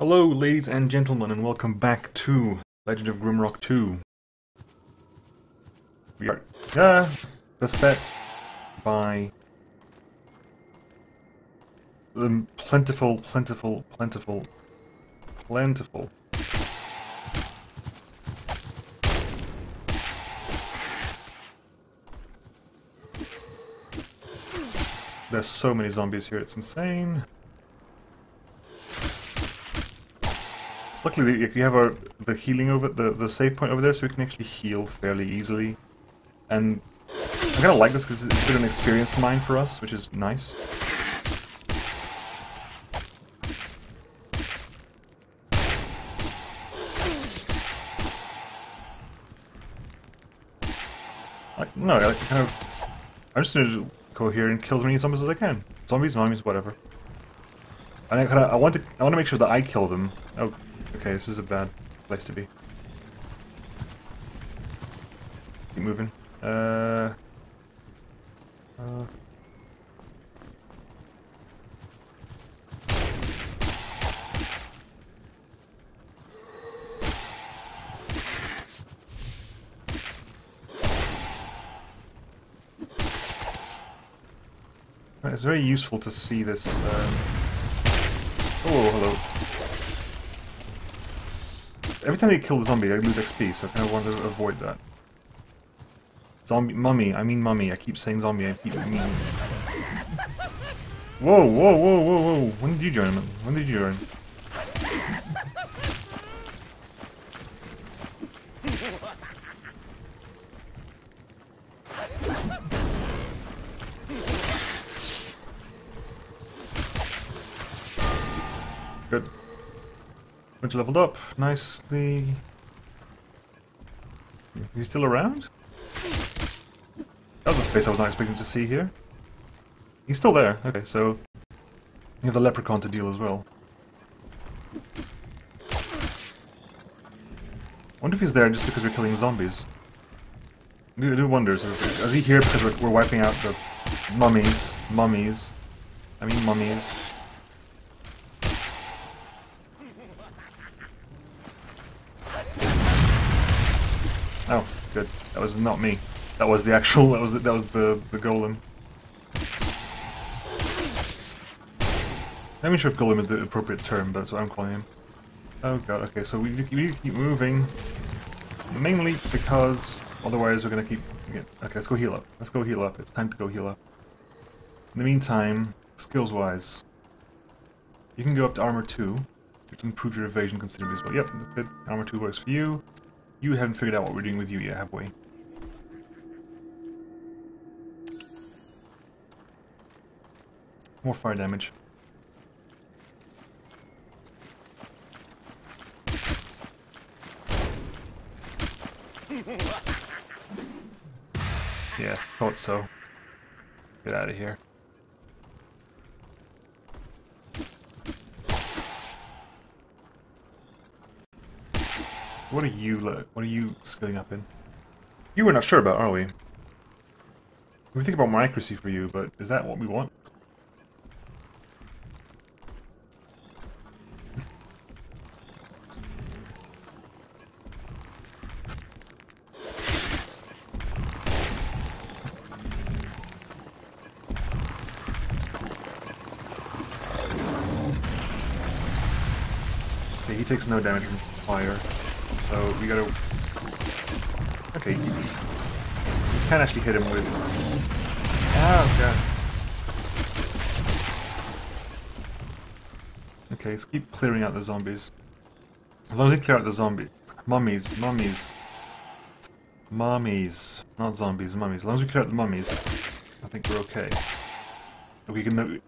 Hello, ladies and gentlemen, and welcome back to Legend of Grimrock 2. We are uh, beset by the plentiful, plentiful, plentiful, plentiful There's so many zombies here, it's insane. Luckily, you have our the healing over the the save point over there, so we can actually heal fairly easily. And I kind of like this because it's been an experience mine for us, which is nice. Like, no, I kind of. I'm just gonna go here and kill as many zombies as I can. Zombies, zombies, whatever. And I kind of I want to I want to make sure that I kill them. Oh, okay, this is a bad place to be. Keep moving. Uh. Uh. It's very useful to see this. Um... Oh, hello. Every time you kill the zombie, I lose XP, so I kind of want to avoid that. Zombie, mummy, I mean mummy. I keep saying zombie, I keep mean. Whoa, whoa, whoa, whoa, whoa. When did you join? When did you join? Good. Bunch leveled up nicely. He's still around? That was a face I was not expecting to see here. He's still there. Okay, so you have the leprechaun to deal as well. wonder if he's there just because we're killing zombies. I do, wonder, is he here because we're wiping out the mummies? Mummies. I mean mummies. Oh, good. That was not me. That was the actual. That was the, that was the the golem. I'm not sure if golem is the appropriate term, but that's what I'm calling him. Oh god. Okay, so we, we need to keep moving, mainly because otherwise we're gonna keep. Okay, let's go heal up. Let's go heal up. It's time to go heal up. In the meantime, skills-wise, you can go up to armor two. You can improve your evasion considerably as well. Yep, that's good. Armor two works for you. You haven't figured out what we're doing with you yet, have we? More fire damage. Yeah, thought so. Get out of here. What are you look? What are you skilling up in? You we're not sure about, are we? We think about more accuracy for you, but is that what we want? Okay, he takes no damage from fire. So we gotta... Okay, you, can actually hit him with... Oh, god. Okay, let's keep clearing out the zombies. As long as we clear out the zombie... Mummies, mummies. Mummies. Not zombies, mummies. As long as we clear out the mummies, I think we're okay. We can...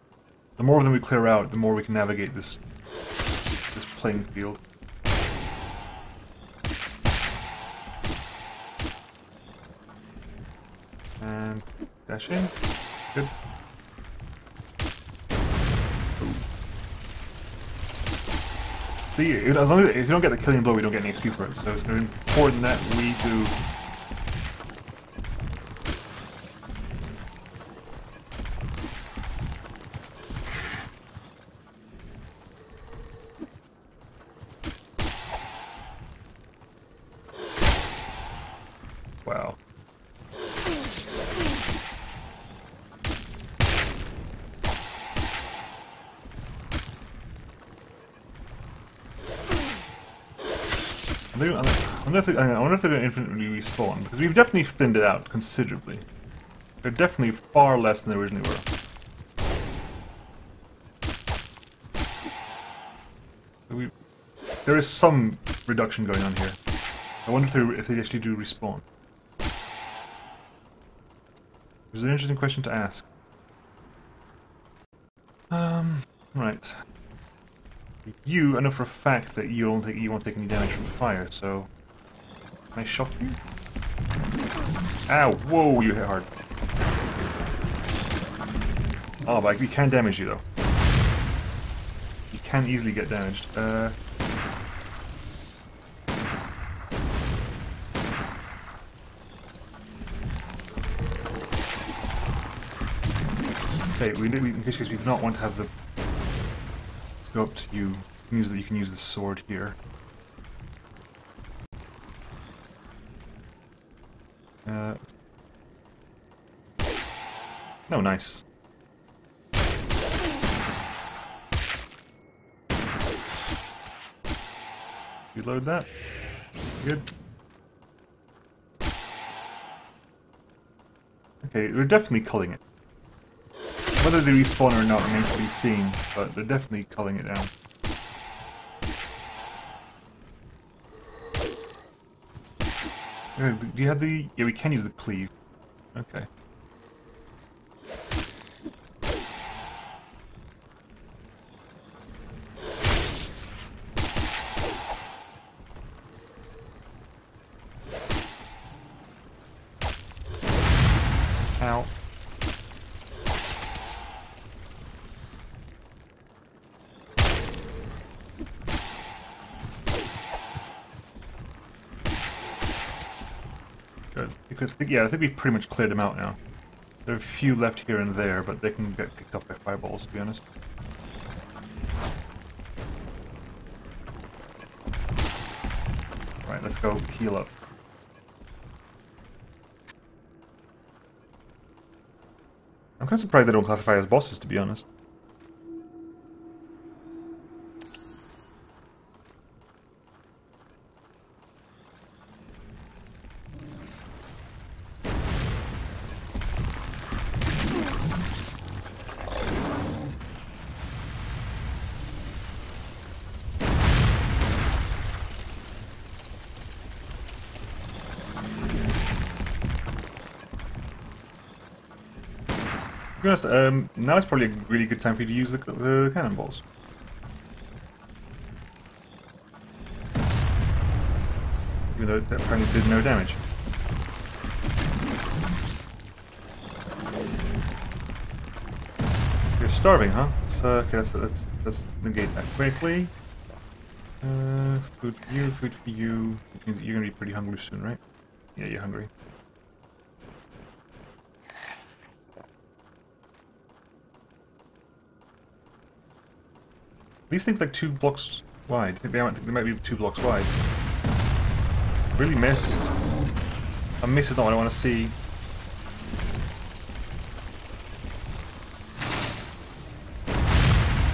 The more of them we clear out, the more we can navigate this... this playing field. And dash in. Good. See, as long as if you don't get the killing blow, we don't get any XP for it. So it's important that we do. They, I wonder if they, I wonder if they're going to infinitely respawn because we've definitely thinned it out considerably. They're definitely far less than they originally were. We, there is some reduction going on here. I wonder if they, if they actually do respawn. It's an interesting question to ask. Um, right. You, I know for a fact that you won't take you won't take any damage from fire, so can I shock you? Ow! Whoa! You hit hard. Oh, but we can damage you though. You can easily get damaged. Uh, Okay, we, we, in this case we do not want to have the scope to you. Use that you can use the sword here. Uh, no, nice. Reload that. Good. Okay, we're definitely culling it. Whether they respawn or not remains to be seen, but they're definitely culling it down. Uh, do you have the... Yeah, we can use the cleave. Okay. Ow. Good. Because, yeah, I think we've pretty much cleared them out now. There are a few left here and there, but they can get kicked off by fireballs, to be honest. Right, let's go heal up. I'm kind of surprised they don't classify as bosses, to be honest. Um, now is probably a really good time for you to use the, the cannonballs. Even though that apparently did no damage. You're starving, huh? So, okay, let's, let's, let's negate that quickly. Uh, food for you, food for you. You're gonna be pretty hungry soon, right? Yeah, you're hungry. These things like two blocks wide. I think they, might, they might be two blocks wide. Really missed. A miss is not what I want to see.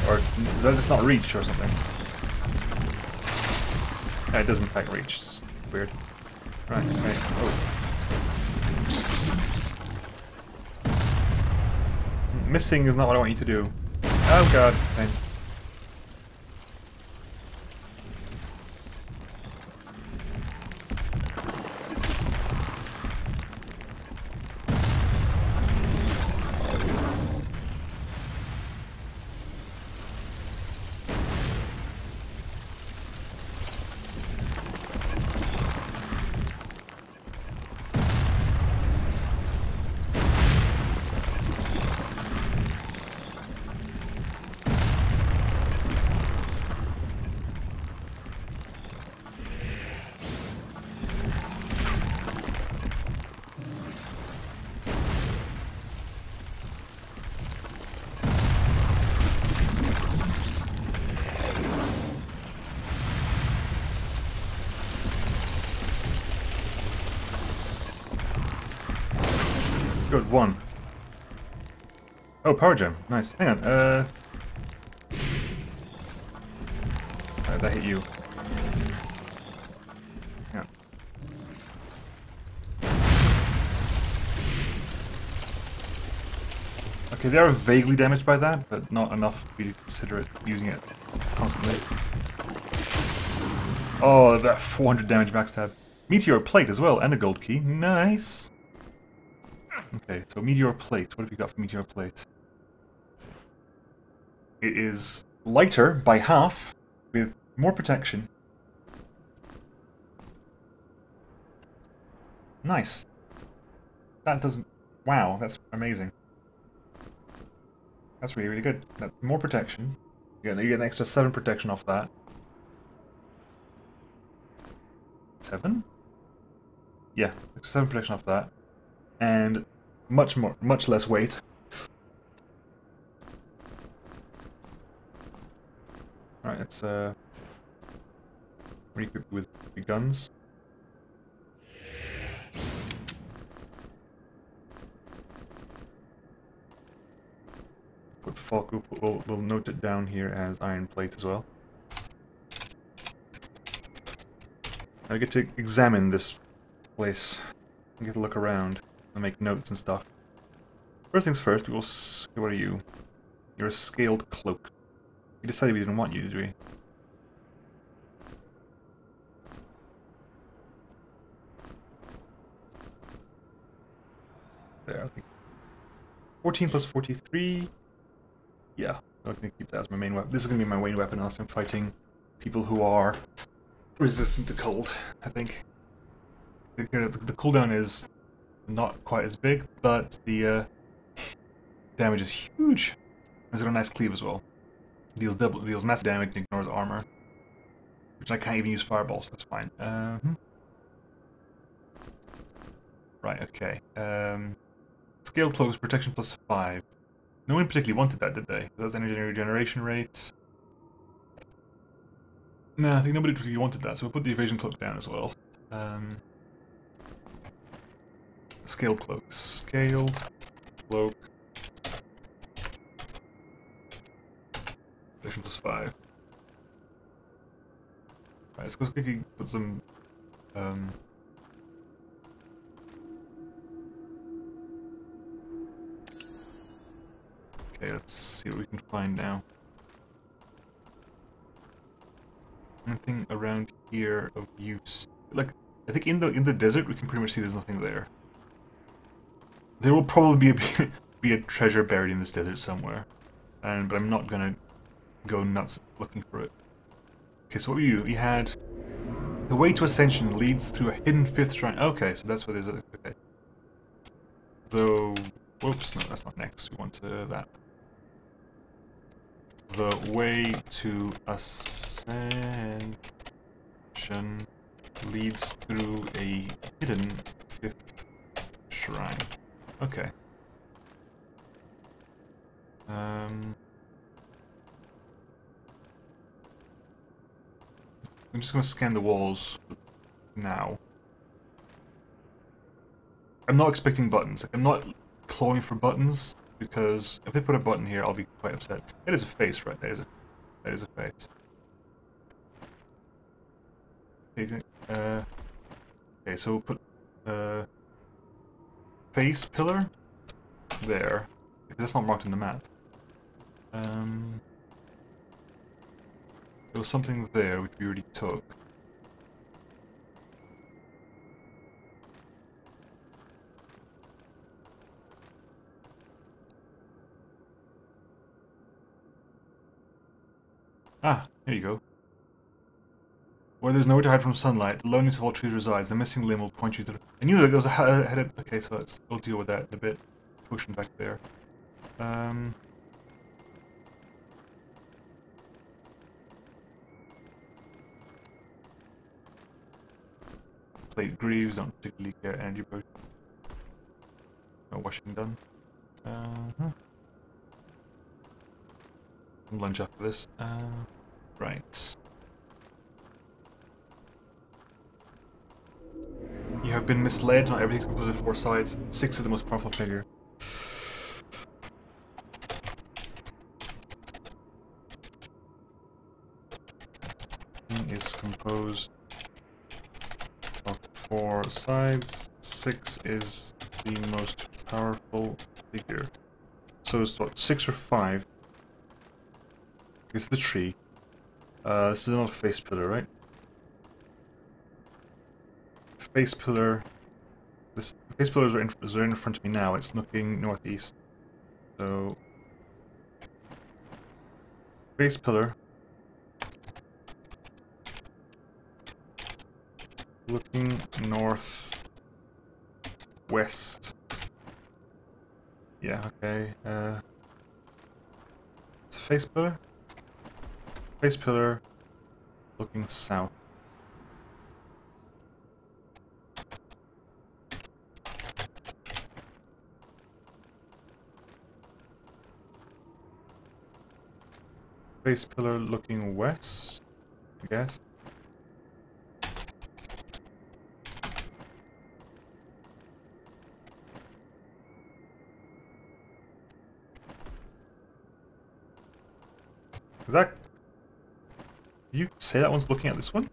Or that it's not reach or something. Yeah, it does in fact reach. It's weird. Right, okay. Oh. Missing is not what I want you to do. Oh god, fine. Oh, power gem. Nice. Hang on. Uh, right, that hit you. Yeah. Okay, they are vaguely damaged by that, but not enough to consider it using it constantly. Oh, that 400 damage backstab. Meteor plate as well, and a gold key. Nice. Okay, so meteor plate. What have you got for meteor plate? It is lighter by half, with more protection. Nice. That doesn't... Wow, that's amazing. That's really, really good. That's more protection. You get, you get an extra 7 protection off that. 7? Yeah, extra 7 protection off that. And much more, much less weight. Alright, let's uh, re-equip with the guns. Put Falco, we'll, we'll note it down here as iron plate as well. I get to examine this place. I get to look around and make notes and stuff. First things first, we will... What are you? You're a scaled cloak. Decided we didn't want you, did we? There, I think. 14 plus 43. Yeah, I'm going to keep that as my main weapon. This is going to be my main weapon unless I'm fighting people who are resistant to cold, I think. The, cooldown is not quite as big, but the uh, damage is huge. It's got a nice cleave as well. Deals double, deals massive damage and ignores armor. Which I can't even use fireballs, that's fine. Uh -huh. Right, okay. Um, scale close, protection plus 5. No one particularly wanted that, did they? That's energy regeneration rate. No, I think nobody particularly wanted that, so we'll put the evasion cloak down as well. Um, scaled cloak. Scaled cloak. Evasion plus 5. Right, let's go quickly put some... Um, okay, let's see what we can find now. Anything around here of use? Like, I think in the in the desert we can pretty much see there's nothing there. There will probably be a, be a treasure buried in this desert somewhere, and but I'm not gonna go nuts looking for it. Okay, so what were you? We had the way to ascension leads through a hidden fifth shrine. Okay, so that's what it is. Okay. The whoops, no, that's not next. We want to that. The way to ascension leads through a hidden fifth shrine. Okay. Um, I'm just going to scan the walls now. I'm not expecting buttons. I'm not clawing for buttons because if they put a button here, I'll be quite upset. It is a face, right? That is a, that is a face. Uh, okay, so we'll put uh, face pillar there, because that's not marked in the map. Um, there was something there which we already took. Ah, here you go. Where there's nowhere to hide from sunlight, the loneliness of all trees resides. The missing limb will point you to the... I knew there was a headed... Okay, so let's we'll deal with that in a bit. Pushing back there. Um... Plate Greaves, don't particularly care energy potion. No washing done. Uh -huh. Lunge after this. Uh, right. You have been misled, not everything's composed of four sides. Six is the most powerful figure. is composed of four sides. Six is the most powerful figure. So it's what, six or five? It's the tree. Uh, this is not a face pillar, right? Face pillar. This face pillars are in, are in front of me now. It's looking northeast. So face pillar. Looking north west. Yeah, okay. Uh, it's a face pillar. Face pillar looking south. Face pillar looking west, I guess. Is that... You say that one's looking at this one?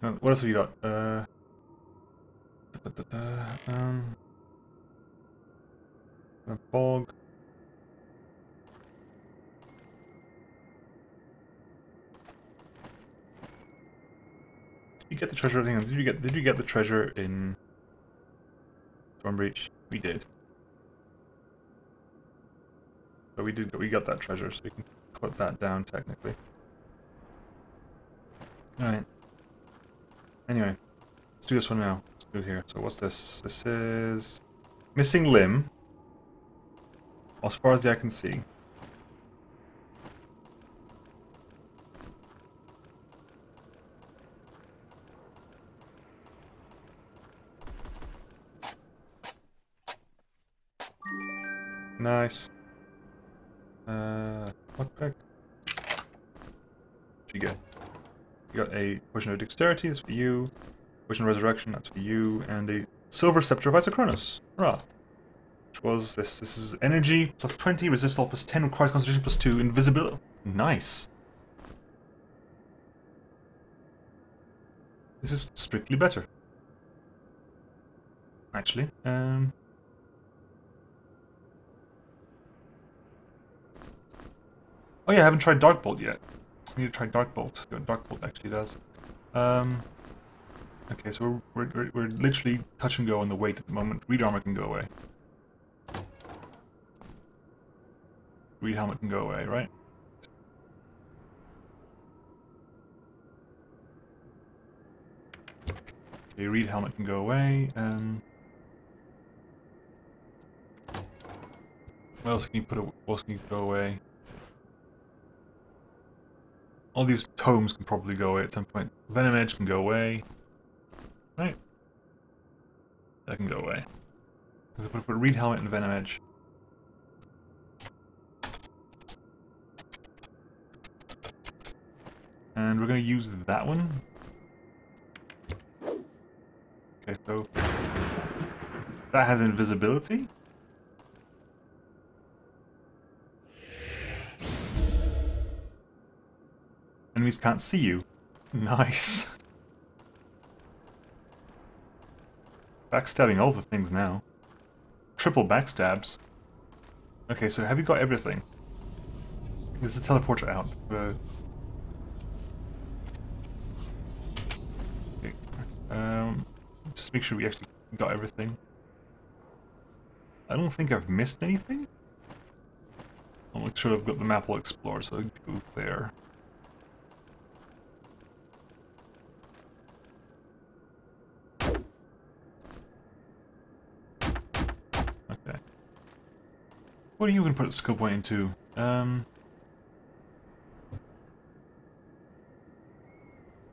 What else have you got? Uh, da, da, da, um, bog. Did you get the treasure? Did you get did you get the treasure in Stormbreach? We did. So we did we got that treasure, so we can put that down technically. Alright. Anyway, let's do this one now. Let's do it here. So what's this? This is missing limb. As far as the eye can see. Nice. Uh, lockpick. What you get? You got a potion of dexterity, that's for you. Potion of resurrection, that's for you. And a silver scepter of Isocronus. Hurrah. Which was this. This is energy plus 20, resist all plus 10, requires concentration plus 2, invisibility. Nice. This is strictly better. Actually. Um, Oh yeah, I haven't tried Darkbolt yet. I need to try Darkbolt. What Darkbolt actually does. Um, okay, so we're, we're, we're literally touch and go on the weight at the moment. Reed armor can go away. Reed helmet can go away, right? Okay, Reed helmet can go away. Um, what else can you put? What else can you go away? All these tomes can probably go away at some point. Venom Edge can go away. Right. That can go away. So put, put Reed Helmet and Venom Edge. And we're going to use that one. Okay, so that has invisibility. Enemies can't see you. Nice. Backstabbing all the things now. Triple backstabs. Okay, so have you got everything? Is a teleporter out. Uh, okay. Um, just make sure we actually got everything. I don't think I've missed anything. I'll make sure I've got the map all explored, so I go there. What are you going to put the skill point into? Um,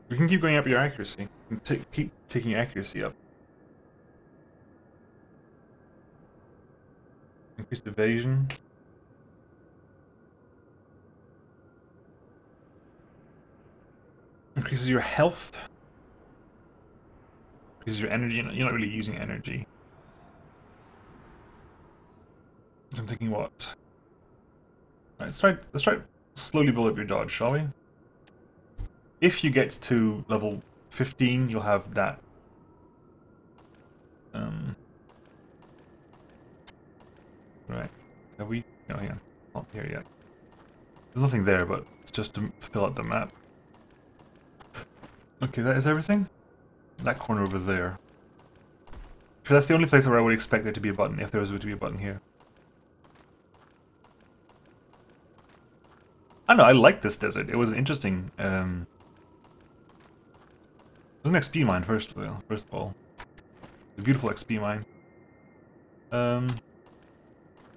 we can keep going up your accuracy. keep taking accuracy up. Increased evasion. Increases your health. Increases your energy. You're not really using energy. I'm thinking what? Right, let's try let's try slowly build up your dodge, shall we? If you get to level 15, you'll have that. Um, Right. Have we? No, hang on. Not here yet. There's nothing there, but it's just to fill out the map. Okay, that is everything? That corner over there. That's the only place where I would expect there to be a button, if there was to be a button here. I know, I like this desert. It was interesting... Um, it was an XP mine, first of all. First of all. a beautiful XP mine. Um,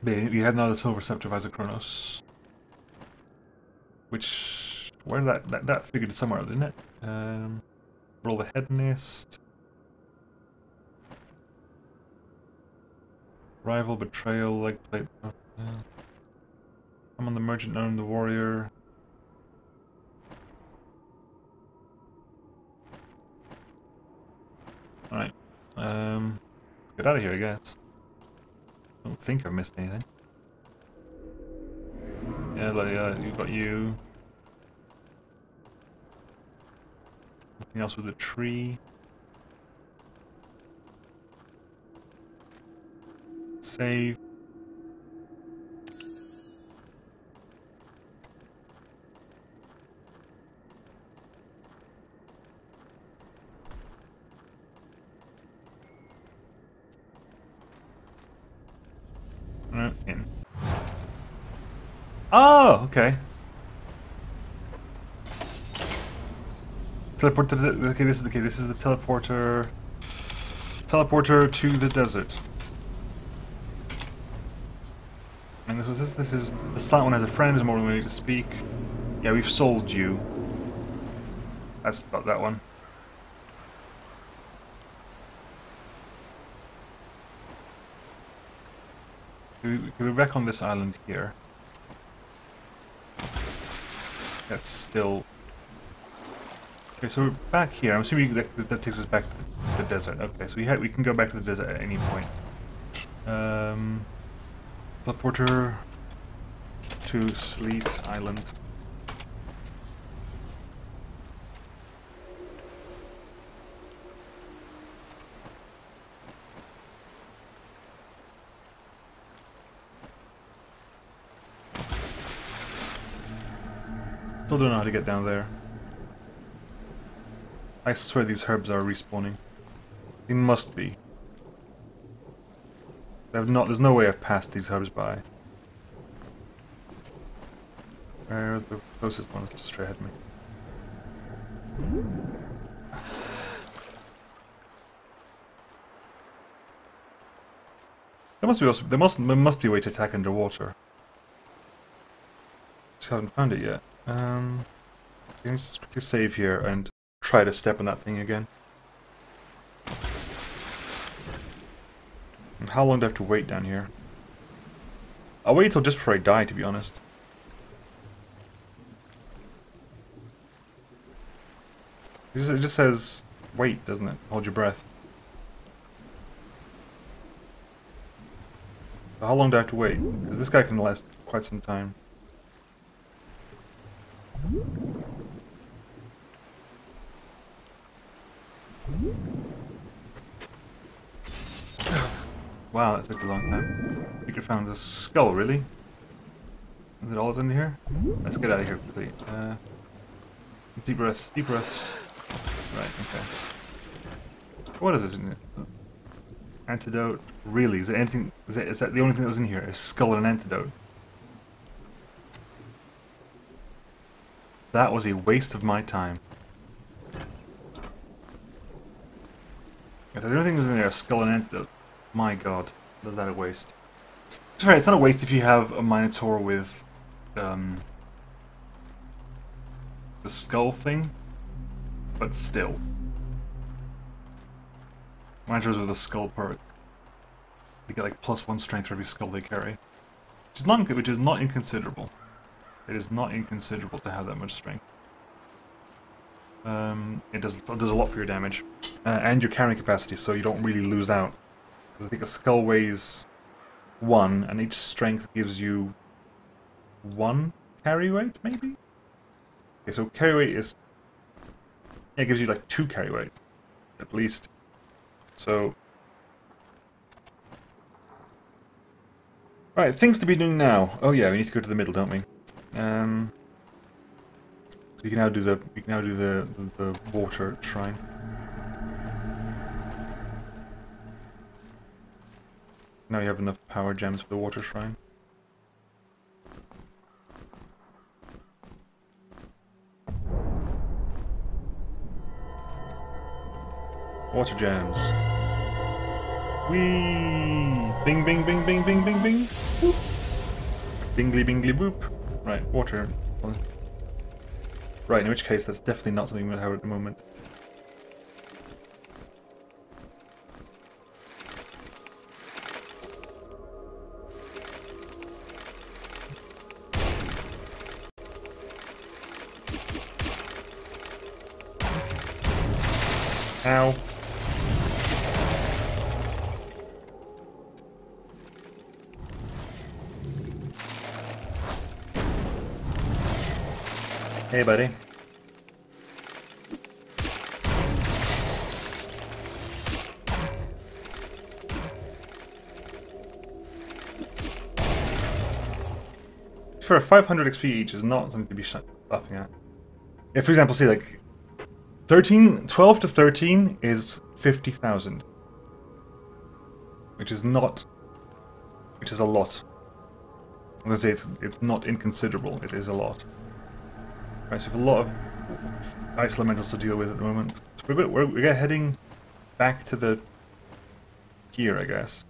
we have now the Silver Scepter of Isokronos. Which... Where that, that... That figured somewhere, didn't it? Um, roll the hedonist. Rival, betrayal, leg plate. Oh, I'm on the merchant known the warrior. Alright. Um let's get out of here I guess. I don't think I've missed anything. Yeah, like, uh, you've got you. Anything else with a tree? Save. in. Oh, okay. Teleport to the okay. This is the okay. This is the teleporter. Teleporter to the desert. And this was this. This is the silent one has a friend who's more than willing to speak. Yeah, we've sold you. That's about that one. We're back on this island here. That's still Okay, so we're back here. I'm assuming that, that takes us back to the desert. Okay, so we we can go back to the desert at any point. Um, teleporter to Sleet Island. Still don't know how to get down there. I swear these herbs are respawning. They must be. Have not. There's no way I've passed these herbs by. Where's the closest one? It's just straight ahead of me. There must be also there must there must be a way to attack underwater. Just haven't found it yet. Um, let me just quickly save here and try to step on that thing again. And how long do I have to wait down here? I'll wait until just before I die, to be honest. It just says, wait, doesn't it? Hold your breath. how long do I have to wait? Because this guy can last quite some time. Wow, that took a long time. You could found a skull, really? Is it all that's in here? Let's get out of here quickly. Uh, deep breaths, deep breaths. Right, okay. What is this? Antidote? Really? Is there anything? Is that, is that the only thing that was in here? A skull and an antidote? That was a waste of my time. If there's anything that's in there, a skull and antidote, my god, is that a waste? Sorry, it's not a waste if you have a Minotaur with um, the skull thing, but still. Minotaurs with a skull perk. They get like plus one strength for every skull they carry. Which is not, which is not inconsiderable. It is not inconsiderable to have that much strength. Um, it does does a lot for your damage, uh, and your carrying capacity, so you don't really lose out. Because I think a skull weighs one, and each strength gives you one carry weight, maybe. Okay, so carry weight is it gives you like two carry weight, at least. So Right, things to be doing now. Oh yeah, we need to go to the middle, don't we? Um, we can now do the we can now do the the, the water shrine. Now you have enough power gems for the water shrine. Water gems. Whee! Bing, bing, bing, bing, bing, bing, bing. Boop. Bingly, bingly, boop. Right, water. Right, in which case that's definitely not something we have at the moment. Hey, buddy. For 500 XP each is not something to be laughing at. If, for example, see, like, 13, 12 to 13 is 50,000. Which is not... Which is a lot. I'm gonna say it's, it's not inconsiderable, it is a lot. Right, so we have a lot of ice elementals to deal with at the moment. So we're, we're, we're heading back to the... here, I guess.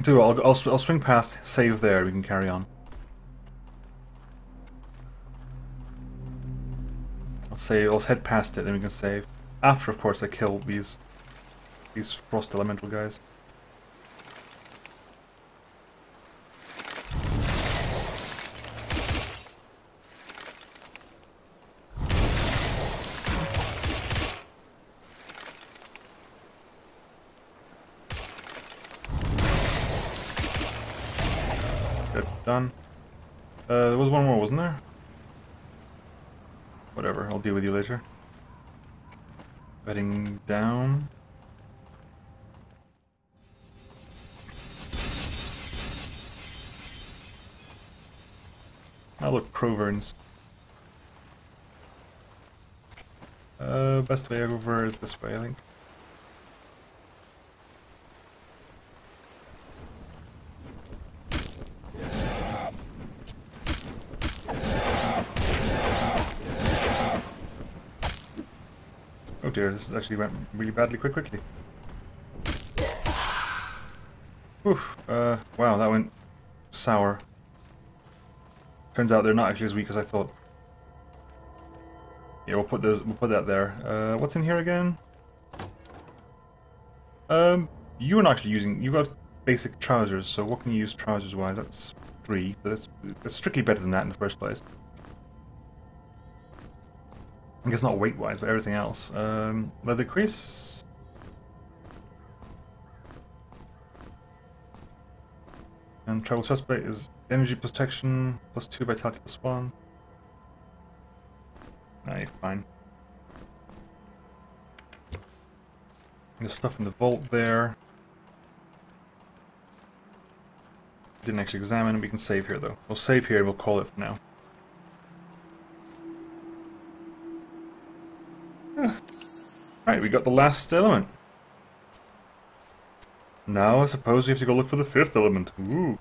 Do I'll, I'll, I'll swing past, save there, we can carry on. I'll save, I'll head past it, then we can save. After, of course, I kill these these frost elemental guys. Done. Uh, there was one more, wasn't there? Whatever, I'll deal with you later. Heading down. Oh look, Crowerns. Uh, best way over is this way, I think. This actually went really badly quite quickly. Oof, uh, wow, that went sour. Turns out they're not actually as weak as I thought. Yeah, we'll put those. We'll put that there. Uh, what's in here again? Um, you are not actually using. You got basic trousers. So what can you use trousers wise? That's three. But that's that's strictly better than that in the first place. I guess not weight-wise, but everything else. Um, leather greaves. And travel suspect is energy protection plus two vitality plus one. Nah, you're fine. There's stuff in the vault there. Didn't actually examine, we can save here though. We'll save here and we'll call it for now. Right, we got the last element. Now I suppose we have to go look for the fifth element. Ooh.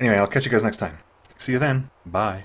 Anyway, I'll catch you guys next time. See you then. Bye.